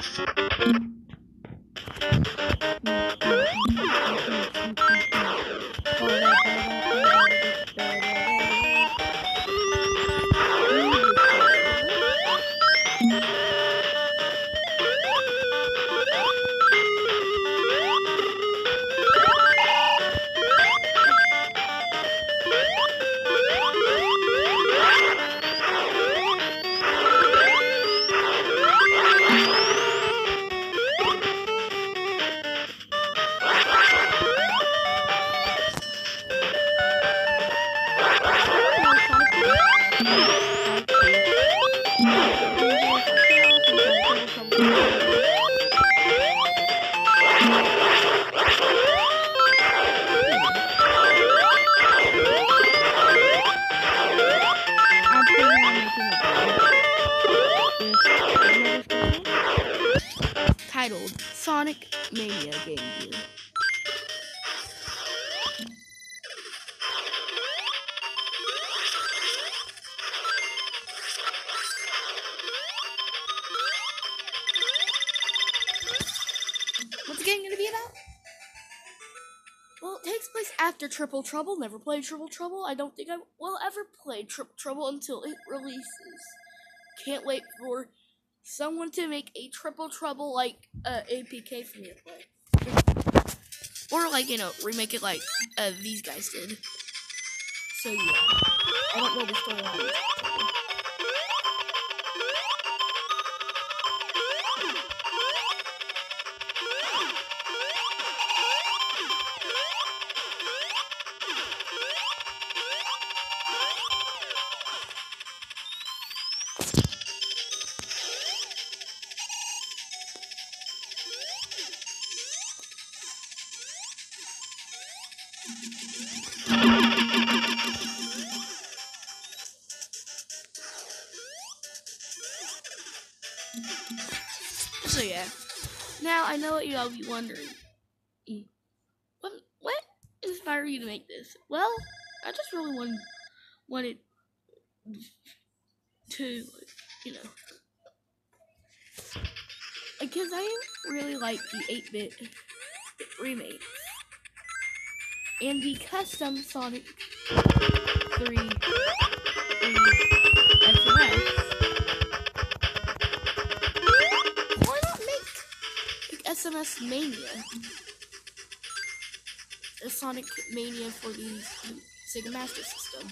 I'm titled Sonic Mania Game Gear. What's the game gonna be about? Well, it takes place after Triple Trouble. Never played Triple Trouble. I don't think I will ever play Triple Trouble until it releases. Can't wait for someone to make a Triple Trouble like uh, APK for me to play. Or like, you know, remake it like uh, these guys did. So yeah. I don't know the storyline. So yeah. Now I know what you all be wondering. What what inspired you to make this? Well, I just really wanted wanted to you know because I really like the 8-bit remake and the custom Sonic 3 SMS. Why not make SMS Mania? A Sonic Mania for the Sega Master System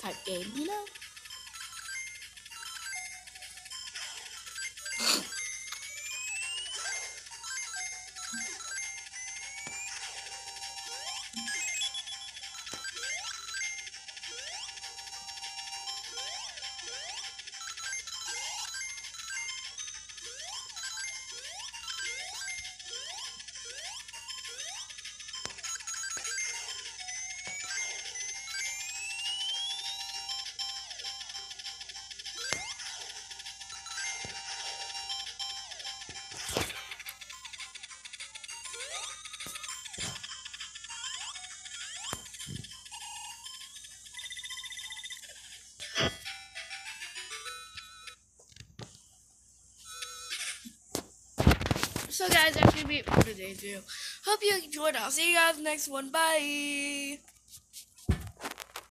type game, you know? So guys, that's gonna be it for today too. Hope you enjoyed. I'll see you guys next one. Bye.